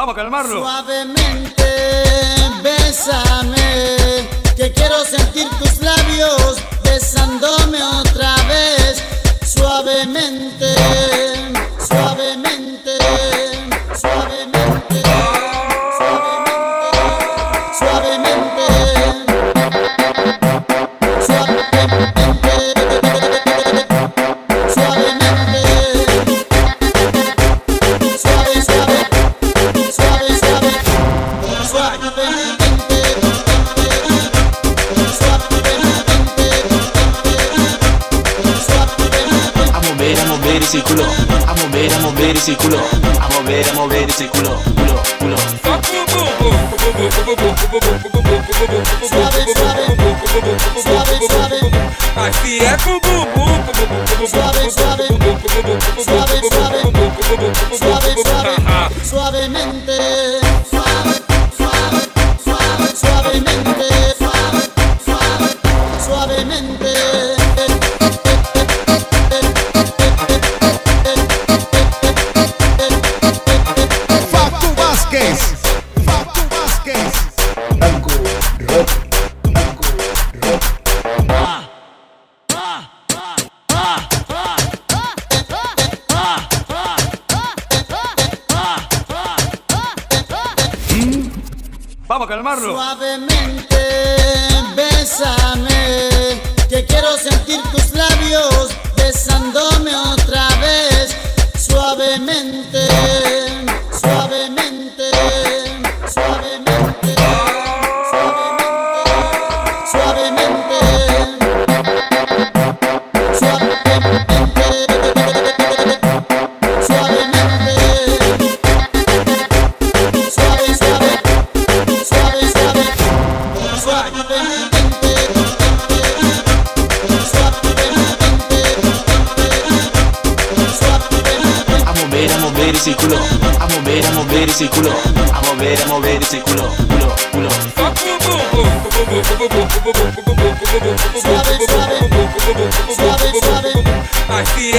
Vamos a calmarlo. Suavemente, bésame, que quiero sentir tus labios besándome suavemente, suavemente, A mover, a mover esse culo. A mover, a mover esse culo. A mover, a mover esse culo. Culo, culo. suave, suave, suave, suave, Aqui é com bumbum. suave, suave, suave, suave, suave, suave, suavemente, Vamos a calmarlo. Suavemente, bésame, que quiero sentir tus labios besándome otra ese culo, a mover, a mover ese culo, a mover, a mover ese culo, culo, culo. Suave, suave, suave, suave. Aqui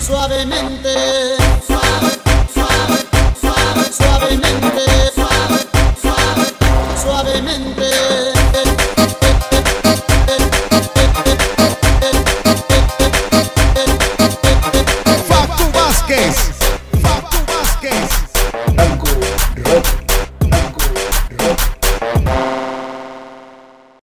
suavemente. suavemente, suave, suave, suavemente.